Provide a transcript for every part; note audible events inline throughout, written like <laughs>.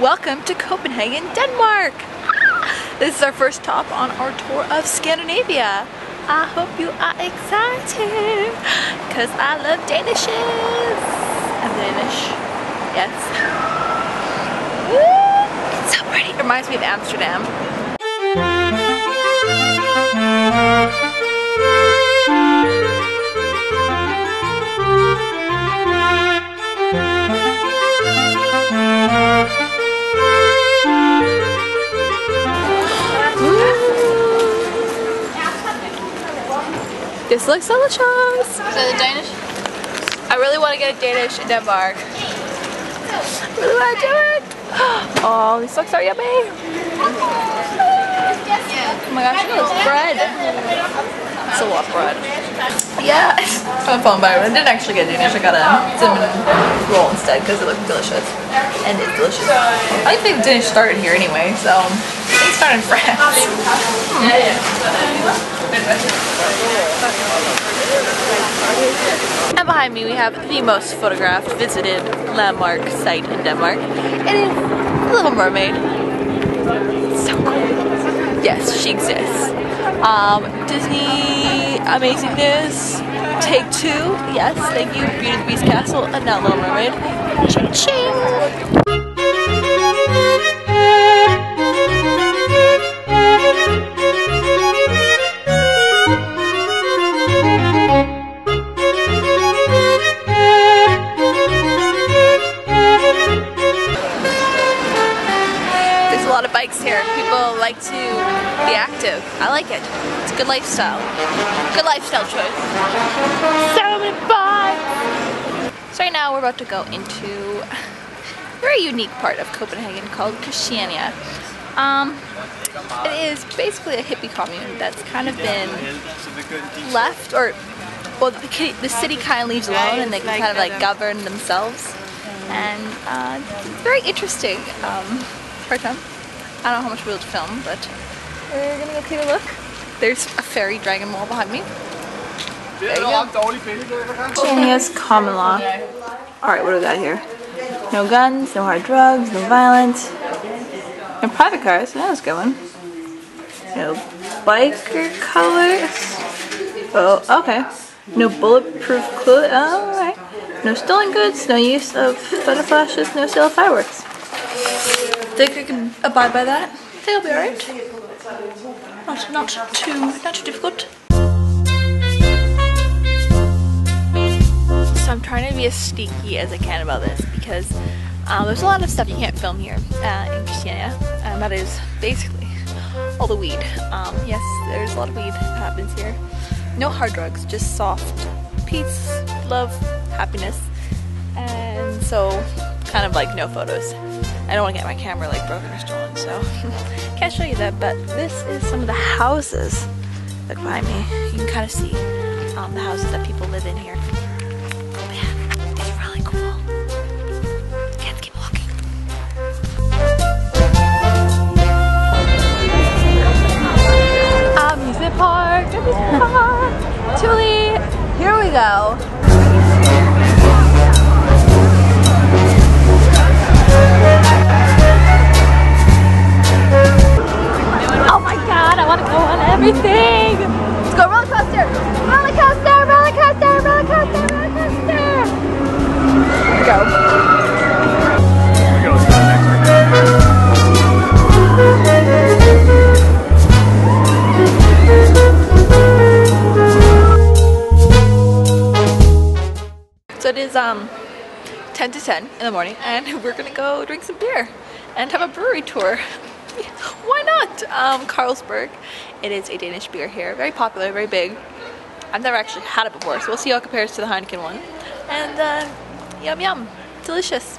Welcome to Copenhagen, Denmark! This is our first stop on our tour of Scandinavia. I hope you are excited because I love Danishes. I'm Danish. Yes. Woo! It's so pretty. It reminds me of Amsterdam. This looks delicious. So the Danish? I really want to get a Danish in Denmark. I really want to do it. <gasps> Oh, these looks so yummy. Oh my gosh, look at this bread. It's a lot of bread. Yeah. I'm phone by I didn't actually get Danish. I got a cinnamon roll instead because it looked delicious. And it's delicious. I think Danish started here anyway, so they started in France. And behind me we have the most photographed, visited landmark site in Denmark. It is Little Mermaid. So cool. Yes, she exists. Um, Disney amazingness. Take two. Yes, thank you. Beauty and the Beast Castle and now Little Mermaid. Ching like to be active. I like it. It's a good lifestyle. Good lifestyle choice. So many bikes! So right now we're about to go into a very unique part of Copenhagen called Christiania. Um, it is basically a hippie commune that's kind of been left, or well, the, the city kind of leaves alone and they can kind of like govern themselves. And uh, it's very interesting um, part time. I don't know how much we'll film, but we're gonna go take a look. There's a fairy dragon wall behind me. Christiania's common law. Alright, what do we got here? No guns, no hard drugs, no violence. No private cars, that was a good one. No biker colors. Oh, okay. No bulletproof clothes. Alright. No stolen goods, no use of photo flashes, no sale of fireworks. Think I can abide by that? I think I'll be alright. Not, not too, not too difficult. So I'm trying to be as sneaky as I can about this because um, there's a lot of stuff you can't film here uh, in Christiania, and that is basically all the weed. Um, yes, there's a lot of weed that happens here. No hard drugs, just soft peace, love, happiness, and so kind of like no photos. I don't want to get my camera like broken or stolen, so <laughs> can't show you that. But this is some of the houses. that behind me. You can kind of see um, the houses that people live in here. Oh, really cool. Keep walking. Amusement park, amusement park, Julie. Here we go. Um 10 to 10 in the morning and <laughs> we're gonna go drink some beer and have a brewery tour. <laughs> Why not? Um, Carlsberg. It is a Danish beer here. Very popular, very big. I've never actually had it before, so we'll see how it compares to the Heineken one. And uh, yum yum. Delicious.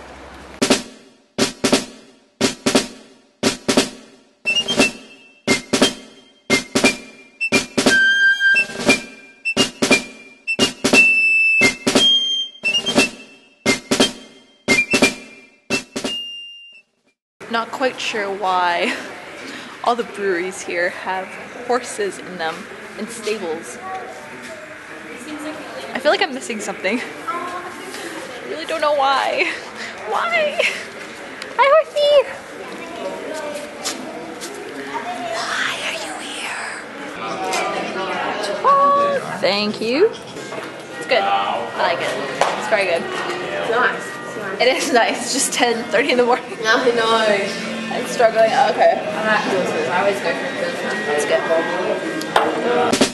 Not quite sure why all the breweries here have horses in them and stables. I feel like I'm missing something. I really don't know why. Why? Hi, horsey! Why are you here? Oh, thank you. It's good. I like it. It's very good. It's nice. It is nice. It's just 30 in the morning. I know. I'm struggling. Okay. I'm like Pilsners. I always go for Pilsners. It's good.